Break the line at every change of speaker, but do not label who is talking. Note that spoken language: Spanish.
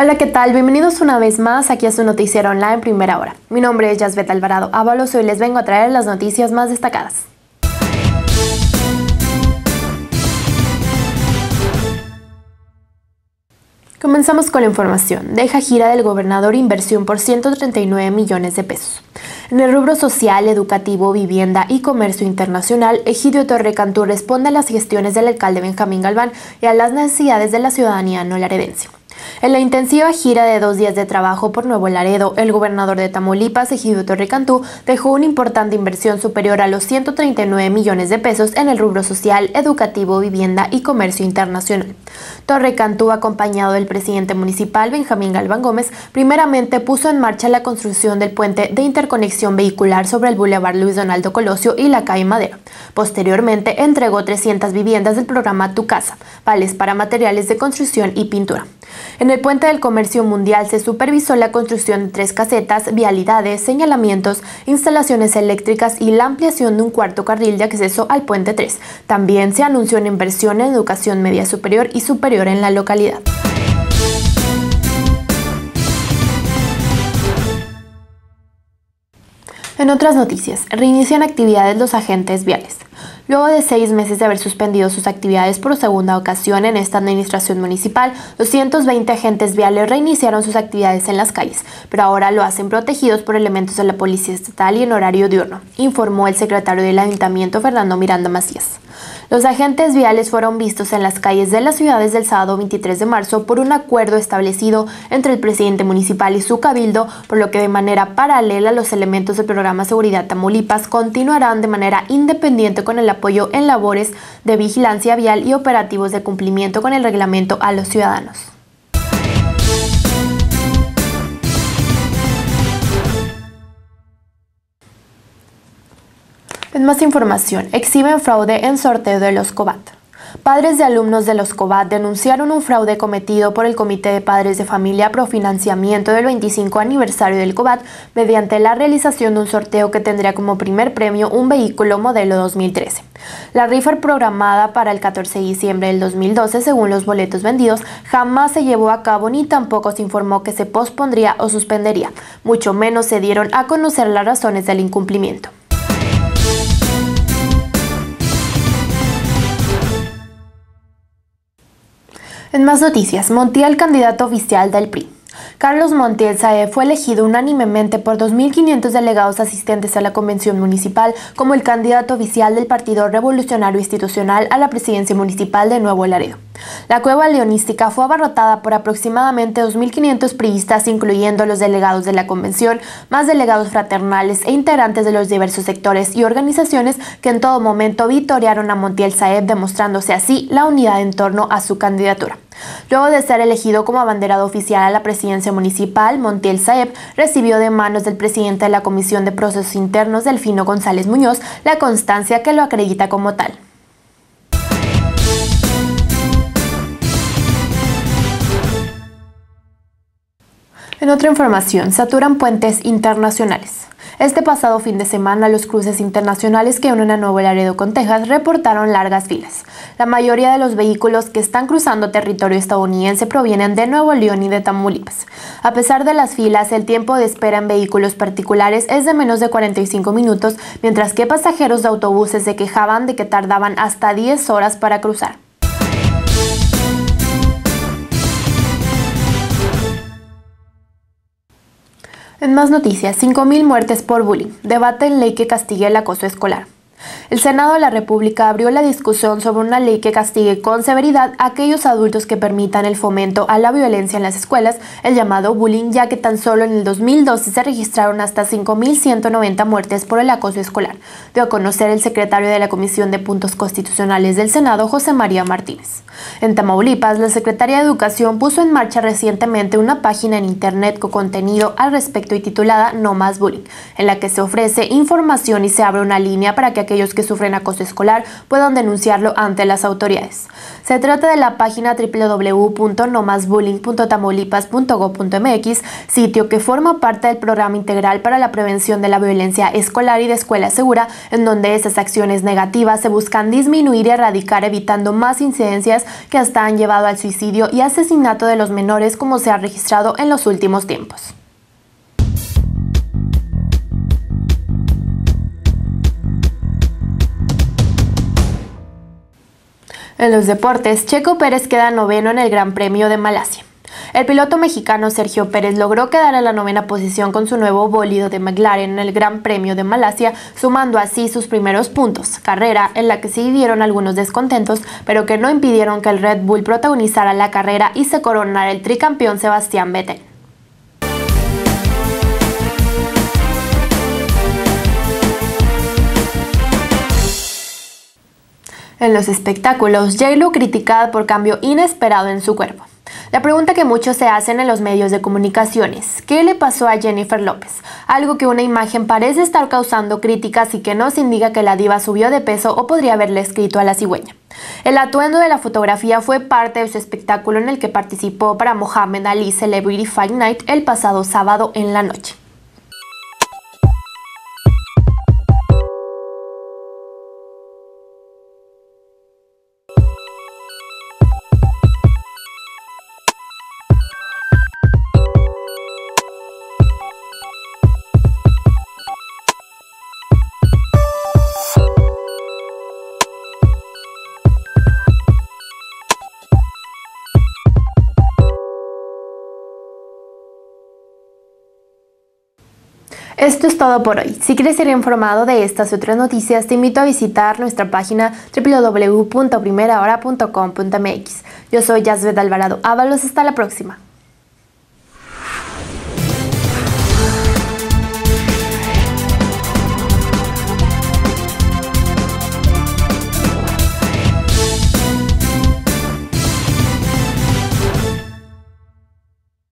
Hola, ¿qué tal? Bienvenidos una vez más aquí a su noticiero online Primera Hora. Mi nombre es Yasbet Alvarado Ábalos y les vengo a traer las noticias más destacadas. Comenzamos con la información. Deja gira del gobernador inversión por 139 millones de pesos. En el rubro social, educativo, vivienda y comercio internacional, Egidio Torrecantú responde a las gestiones del alcalde Benjamín Galván y a las necesidades de la ciudadanía no laredense. En la intensiva gira de dos días de trabajo por Nuevo Laredo, el gobernador de Tamaulipas, Ejido Torrecantú, dejó una importante inversión superior a los 139 millones de pesos en el rubro social, educativo, vivienda y comercio internacional. Torrecantú, acompañado del presidente municipal Benjamín Galván Gómez, primeramente puso en marcha la construcción del puente de interconexión vehicular sobre el Boulevard Luis Donaldo Colosio y la calle Madero. Posteriormente, entregó 300 viviendas del programa Tu Casa, vales para materiales de construcción y pintura. En el puente del comercio mundial se supervisó la construcción de tres casetas, vialidades, señalamientos, instalaciones eléctricas y la ampliación de un cuarto carril de acceso al puente 3. También se anunció una inversión en educación media superior y superior en la localidad. En otras noticias, reinician actividades los agentes viales. Luego de seis meses de haber suspendido sus actividades por segunda ocasión en esta administración municipal, 220 agentes viales reiniciaron sus actividades en las calles, pero ahora lo hacen protegidos por elementos de la Policía Estatal y en horario diurno, informó el secretario del Ayuntamiento Fernando Miranda Macías. Los agentes viales fueron vistos en las calles de las ciudades del sábado 23 de marzo por un acuerdo establecido entre el presidente municipal y su cabildo, por lo que de manera paralela los elementos del programa Seguridad Tamaulipas continuarán de manera independiente con el apoyo en labores de vigilancia vial y operativos de cumplimiento con el reglamento a los ciudadanos. En más información, exhiben fraude en sorteo de los COBAT. Padres de alumnos de los COBAT denunciaron un fraude cometido por el Comité de Padres de Familia pro financiamiento del 25 aniversario del COBAT mediante la realización de un sorteo que tendría como primer premio un vehículo modelo 2013. La rifa programada para el 14 de diciembre del 2012, según los boletos vendidos, jamás se llevó a cabo ni tampoco se informó que se pospondría o suspendería, mucho menos se dieron a conocer las razones del incumplimiento. En más noticias, Montiel, candidato oficial del PRI. Carlos Montiel Sae fue elegido unánimemente por 2.500 delegados asistentes a la convención municipal como el candidato oficial del Partido Revolucionario Institucional a la presidencia municipal de Nuevo Laredo. La cueva leonística fue abarrotada por aproximadamente 2.500 priistas, incluyendo los delegados de la convención, más delegados fraternales e integrantes de los diversos sectores y organizaciones que en todo momento vitorearon a Montiel Saeb, demostrándose así la unidad en torno a su candidatura. Luego de ser elegido como abanderado oficial a la presidencia municipal, Montiel Saeb recibió de manos del presidente de la Comisión de Procesos Internos, Delfino González Muñoz, la constancia que lo acredita como tal. En otra información, saturan puentes internacionales. Este pasado fin de semana, los cruces internacionales que unen a Nuevo Laredo con Texas reportaron largas filas. La mayoría de los vehículos que están cruzando territorio estadounidense provienen de Nuevo León y de Tamaulipas. A pesar de las filas, el tiempo de espera en vehículos particulares es de menos de 45 minutos, mientras que pasajeros de autobuses se quejaban de que tardaban hasta 10 horas para cruzar. En más noticias, 5.000 muertes por bullying. Debate en ley que castigue el acoso escolar. El Senado de la República abrió la discusión sobre una ley que castigue con severidad a aquellos adultos que permitan el fomento a la violencia en las escuelas, el llamado bullying, ya que tan solo en el 2012 se registraron hasta 5.190 muertes por el acoso escolar, dio a conocer el secretario de la Comisión de Puntos Constitucionales del Senado, José María Martínez. En Tamaulipas, la Secretaría de Educación puso en marcha recientemente una página en Internet con contenido al respecto y titulada No Más Bullying, en la que se ofrece información y se abre una línea para que aquellos que sufren acoso escolar puedan denunciarlo ante las autoridades. Se trata de la página www.nomasbullying.tamaulipas.gov.mx, sitio que forma parte del programa integral para la prevención de la violencia escolar y de escuela segura, en donde esas acciones negativas se buscan disminuir y erradicar evitando más incidencias que hasta han llevado al suicidio y asesinato de los menores como se ha registrado en los últimos tiempos. En los deportes, Checo Pérez queda noveno en el Gran Premio de Malasia. El piloto mexicano Sergio Pérez logró quedar en la novena posición con su nuevo bólido de McLaren en el Gran Premio de Malasia, sumando así sus primeros puntos, carrera en la que sí dieron algunos descontentos, pero que no impidieron que el Red Bull protagonizara la carrera y se coronara el tricampeón Sebastián Vettel. En los espectáculos, J-Lo criticada por cambio inesperado en su cuerpo. La pregunta que muchos se hacen en los medios de comunicación es, ¿qué le pasó a Jennifer López? Algo que una imagen parece estar causando críticas y que nos indica que la diva subió de peso o podría haberle escrito a la cigüeña. El atuendo de la fotografía fue parte de su espectáculo en el que participó para Mohamed Ali Celebrity Fight Night el pasado sábado en la noche. Esto es todo por hoy. Si quieres ser informado de estas y otras noticias, te invito a visitar nuestra página www.primerahora.com.mx. Yo soy Yasvet Alvarado Ábalos. Hasta la próxima.